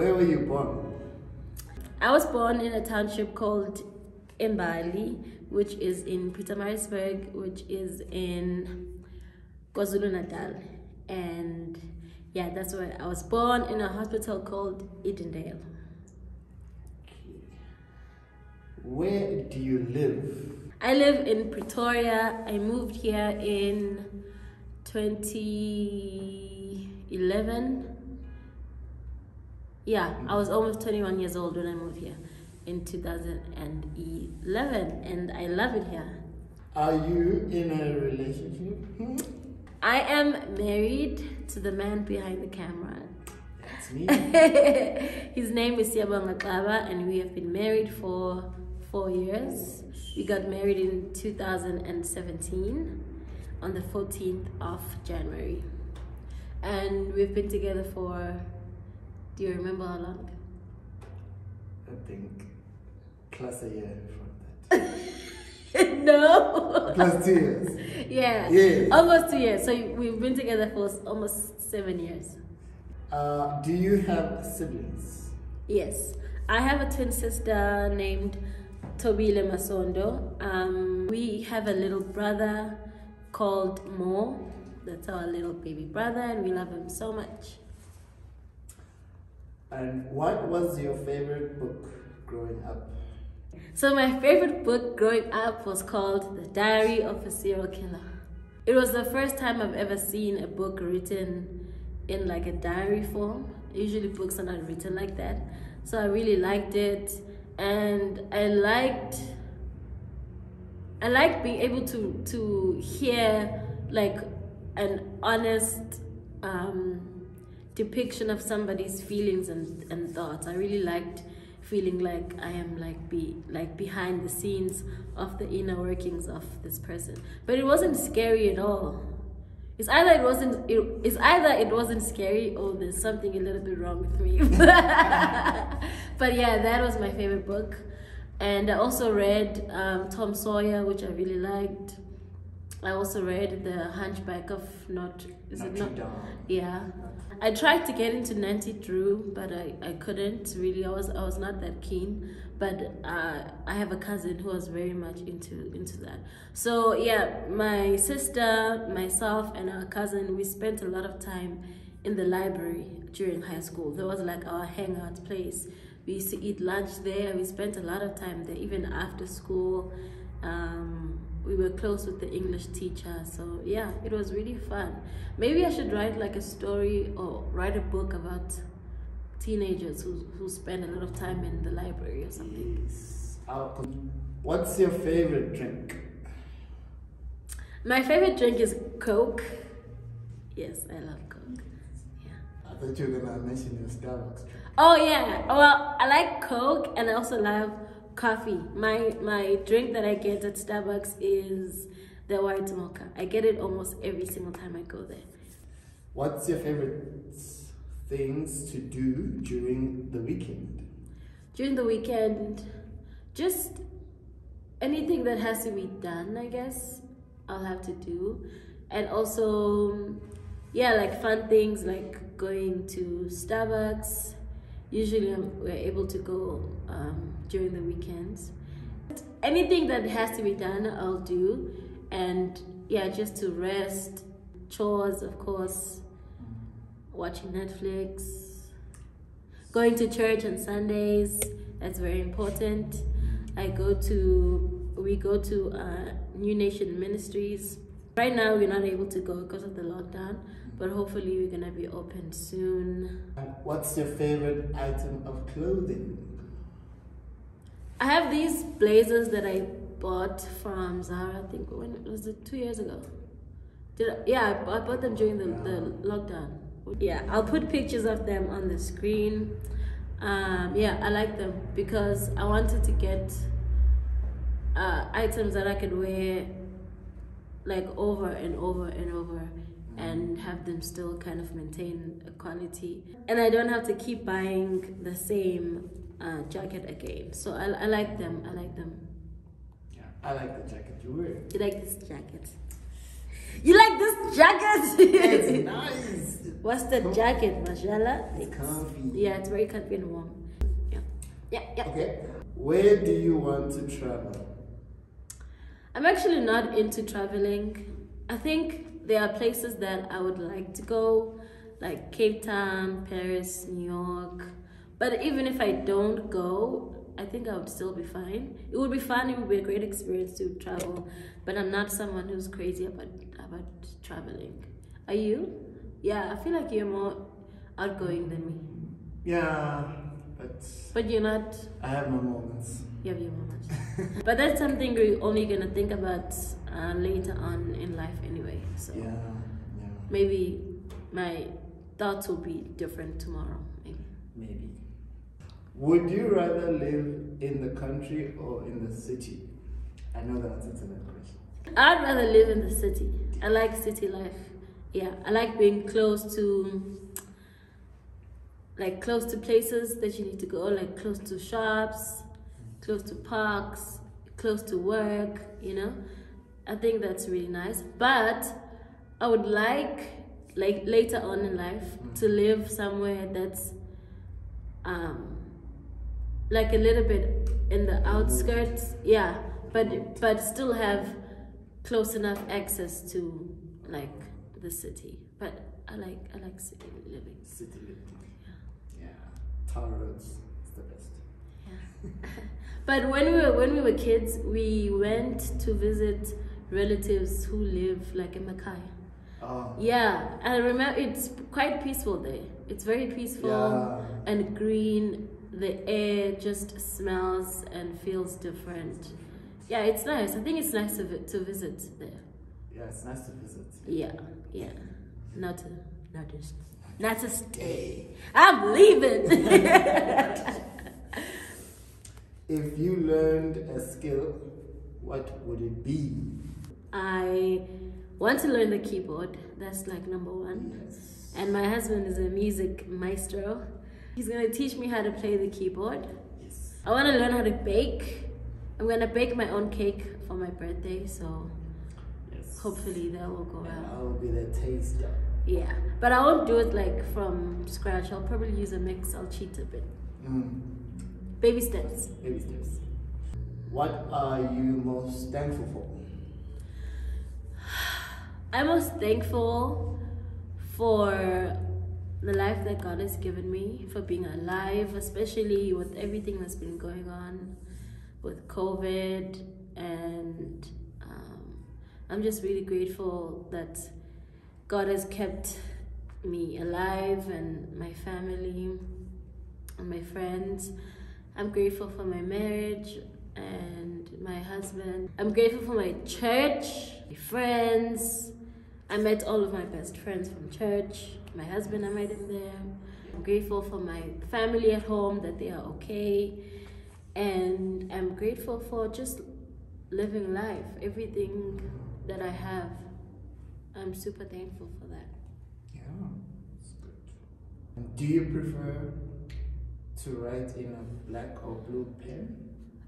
Where were you born? I was born in a township called Mbali, which is in Pietermaritzburg, which is in KwaZulu Natal. And yeah, that's where I was born in a hospital called Edendale. Where do you live? I live in Pretoria. I moved here in 2011. Yeah, I was almost 21 years old when I moved here in 2011, and I love it here. Are you in a relationship? I am married to the man behind the camera. That's me. His name is Siyabonga Xaba, and we have been married for four years. We got married in 2017 on the 14th of January. And we've been together for, do you remember how long? I think plus a year from that. no. Plus two years. yeah. Yeah. Almost two years. So we've been together for almost seven years. Uh, do you have siblings? Yes. I have a twin sister named Tobile Masondo. Um, we have a little brother called Mo. That's our little baby brother, and we love him so much. And what was your favorite book growing up? So, my favorite book growing up was called The Diary of a Serial Killer. It was the first time I've ever seen a book written in like a diary form. Usually, books are not written like that. So, I really liked it, and I liked. I like being able to to hear like an honest um, depiction of somebody's feelings and, and thoughts. I really liked feeling like I am like be like behind the scenes of the inner workings of this person. But it wasn't scary at all. It's either it wasn't it, it's either it wasn't scary or there's something a little bit wrong with me. but yeah, that was my favorite book. And I also read um, Tom Sawyer, which I really liked. I also read The Hunchback of Not is it not? Dame. Yeah. I tried to get into Nancy Drew, but I, I couldn't really. I was I was not that keen. But uh, I have a cousin who was very much into into that. So yeah, my sister, myself, and our cousin, we spent a lot of time in the library during high school. There was like our hangout place. We used to eat lunch there. We spent a lot of time there, even after school. Um, we were close with the English teacher. So yeah, it was really fun. Maybe I should write like a story or write a book about teenagers who, who spend a lot of time in the library or something. Yes. What's your favorite drink? My favorite drink is Coke. Yes, I love Coke. Yeah. I thought you were gonna mention your Starbucks drink. Oh yeah. Well, I like Coke and I also love coffee. My my drink that I get at Starbucks is the white mocha. I get it almost every single time I go there. What's your favorite things to do during the weekend? During the weekend, just anything that has to be done, I guess, I'll have to do. And also, yeah, like fun things like going to Starbucks. Usually, we're able to go um, during the weekends. Anything that has to be done, I'll do. And yeah, just to rest, chores, of course, watching Netflix, going to church on Sundays. That's very important. I go to we go to uh, New Nation Ministries. Right now we're not able to go because of the lockdown, but hopefully we're gonna be open soon. What's your favorite item of clothing? I have these blazers that I bought from Zara. I think when was it two years ago? Did I, yeah, I bought, them during the, the lockdown. Yeah, I'll put pictures of them on the screen. Um, yeah, I like them because I wanted to get uh, items that I could wear like over and over and over and have them still kind of maintain a quality. And I don't have to keep buying the same uh, jacket again. So I, I like them. I like them. Yeah, I like the jacket you wear. You like this jacket? You like this jacket? it's nice. What's the jacket, Mashallah? It's comfy. Yeah, it's very comfy and warm. Yeah, yeah, yeah. Okay. Where do you want to travel? I'm actually not into traveling. I think there are places that I would like to go, like Cape Town, Paris, New York. But even if I don't go, I think I would still be fine. It would be fun. It would be a great experience to travel. But I'm not someone who's crazy about about traveling. Are you? Yeah, I feel like you're more outgoing than me. Yeah, but But you're not. I have my moments. You have your moments. but that's something we're only gonna think about uh, later on in life anyway. So Yeah, yeah, maybe my thoughts will be different tomorrow. Maybe. maybe. Would you rather live in the country or in the city? I know the answer to that question. I'd rather live in the city. I like city life. Yeah, I like being close to, like close to places that you need to go, like close to shops, close to parks, close to work. You know, I think that's really nice. But I would like, like later on in life, to live somewhere that's, um, like a little bit in the outskirts. Yeah, but but still have close enough access to like the city. But I like I like city living. City living. Yeah. Tar roads is the best. Yeah. But when we were when we were kids, we went to visit relatives who live like in Mackay. Oh. Yeah, and I remember it's quite peaceful there. It's very peaceful Yeah. and green. The air just smells and feels different. Yeah, it's nice. I think it's nice to, vi- to visit there. Yeah, it's nice to visit. Yeah, yeah. Not to, not to, not to stay. I'm leaving. If you learned a skill, what would it be? I want to learn the keyboard. That's like number one. Yes. And my husband is a music maestro. He's gonna teach me how to play the keyboard. Yes. I want to learn how to bake. I'm gonna bake my own cake for my birthday, so Yes. hopefully that will go well. I will be the taster. Yeah, but I won't do it like from scratch. I'll probably use a mix. I'll cheat a bit. Mm. Baby steps. Baby steps. What are you most thankful for? I'm most thankful for the life that God has given me, for being alive, especially with everything that's been going on with COVID. And um, I'm just really grateful that God has kept me alive and my family and my friends. I'm grateful for my marriage and my husband. I'm grateful for my church, my friends. I met all of my best friends from church. My husband, I met him there. I'm grateful for my family at home that they are okay. And I'm grateful for just living life, everything that I have. I'm super thankful for that. Yeah, it's good. And do you prefer to write in a black or blue pen?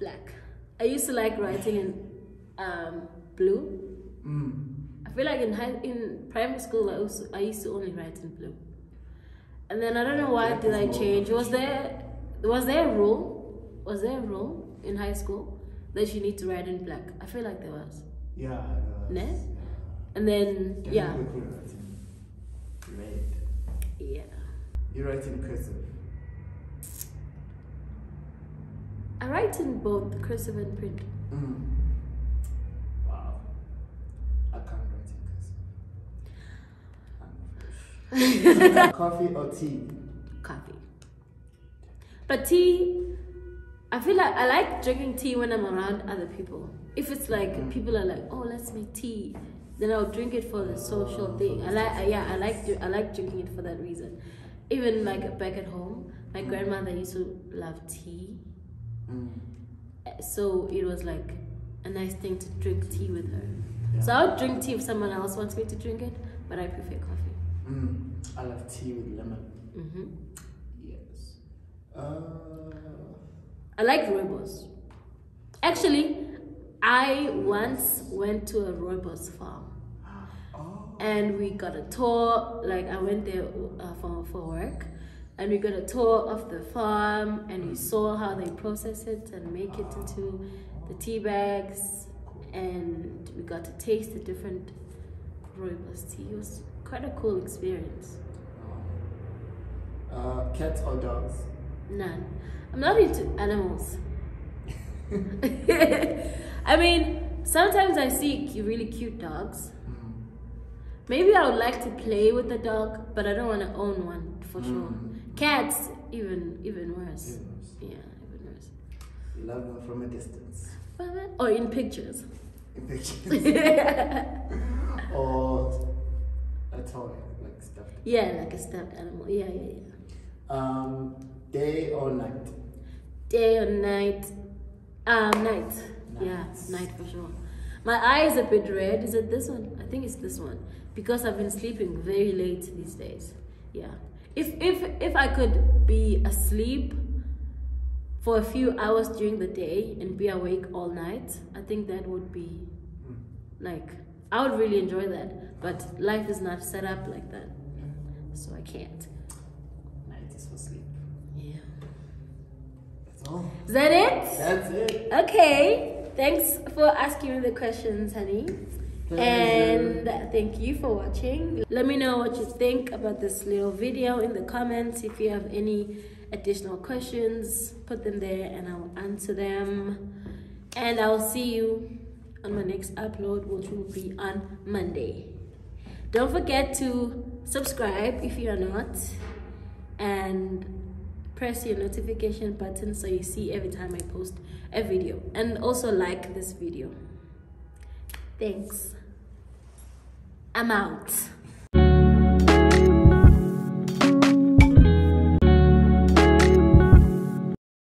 Black. I used to like writing in um, blue. Mm. I feel like in high, in primary school I used, to, I used to only write in blue. And then I don't know why did I change. Was there was there a rule? Was there a rule in high school that you need to write in black? I feel like there was. Yeah, it was. Yeah. And then Then yeah, we could write in red. yeah. You write in cursive. I write in both cursive and print. Mm. Wow. I can't write in cursive. I'm fresh. Coffee or tea? Coffee. But tea, I feel like I like drinking tea when I'm around other people. If it's like Mm. people are like, oh, let's make tea, then I'll drink it for the social Oh, thing. I like, yeah, I like, I like drinking it for that reason. Even like back at home, my Mm. grandmother used to love tea, Mm. so it was like a nice thing to drink tea with her. Yeah. So I would drink tea if someone else wants me to drink it, but I prefer coffee. Mm. I love tea with lemon. Mm -hmm. Yes. Uh, I like rooibos. Actually, I once went to a rooibos farm oh. and we got a tour. Like I went there uh, for for work, and we got a tour of the farm, and we saw how they process it and make it into the tea bags, and we got to taste the different rooibos tea. Quite a cool experience. Uh, cats or dogs? None. I'm not into animals. I mean, sometimes I see really cute dogs. Mm. Maybe I would like to play with the dog, but I don't want to own one for sure. Mm. Cats, even even worse. Even worse. Yeah, even worse. Love them from a distance. Or in pictures. In pictures. or a toy, like stuffed. Yeah, like a stuffed animal. Yeah, yeah, yeah. Um, day or night? Day or night? Um, night. Yeah, Night. night for sure. My eye is a bit red. Is it this one? I think it's this one because I've been sleeping very late these days. Yeah. If if if I could be asleep for a few hours during the day and be awake all night, I think that would be Mm. like I would really enjoy that. But life is not set up like that, so I can't. Night is for sleep. Yeah. That's all. Is that it? That's it. Okay. Thanks for asking me the questions, honey. And thank you for watching. Let me know what you think about this little video in the comments. If you have any additional questions, put them there and I'll answer them. And I'll see you on my next upload, which will be on Monday. Don't forget to subscribe if you are not, and press your notification button so you see every time I post a video. And also like this video. Thanks. I'm out.